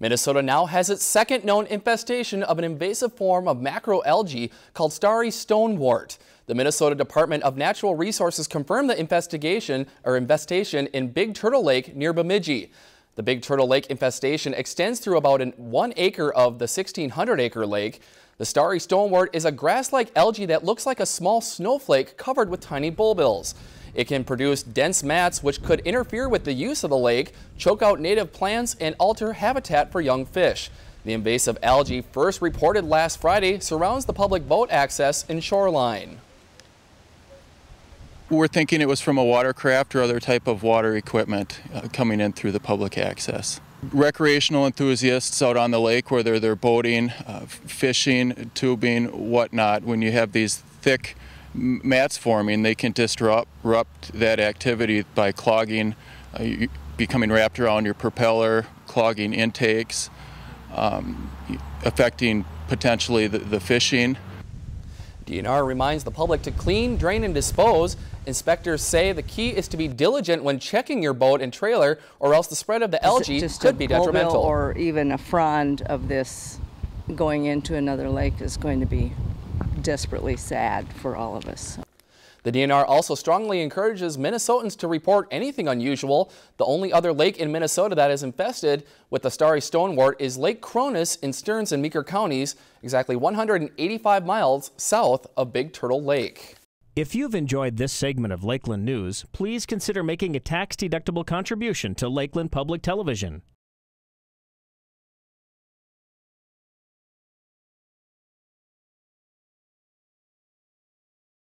Minnesota now has its second known infestation of an invasive form of macroalgae called starry stonewort. The Minnesota Department of Natural Resources confirmed the investigation or infestation in Big Turtle Lake near Bemidji. The Big Turtle Lake infestation extends through about one acre of the 1600 acre lake. The starry stonewort is a grass-like algae that looks like a small snowflake covered with tiny bulbils. It can produce dense mats which could interfere with the use of the lake, choke out native plants, and alter habitat for young fish. The invasive algae first reported last Friday surrounds the public boat access and shoreline. We're thinking it was from a watercraft or other type of water equipment uh, coming in through the public access. Recreational enthusiasts out on the lake, whether they're boating, uh, fishing, tubing, whatnot, when you have these thick mats forming, they can disrupt that activity by clogging, uh, becoming wrapped around your propeller, clogging intakes, um, affecting potentially the, the fishing. DNR reminds the public to clean, drain, and dispose. Inspectors say the key is to be diligent when checking your boat and trailer, or else the spread of the algae just could be detrimental. Or even a frond of this going into another lake is going to be desperately sad for all of us. The DNR also strongly encourages Minnesotans to report anything unusual. The only other lake in Minnesota that is infested with the starry stonewort is Lake Koronis in Stearns and Meeker counties, exactly 185 miles south of Big Turtle Lake. If you've enjoyed this segment of Lakeland News, please consider making a tax-deductible contribution to Lakeland Public Television.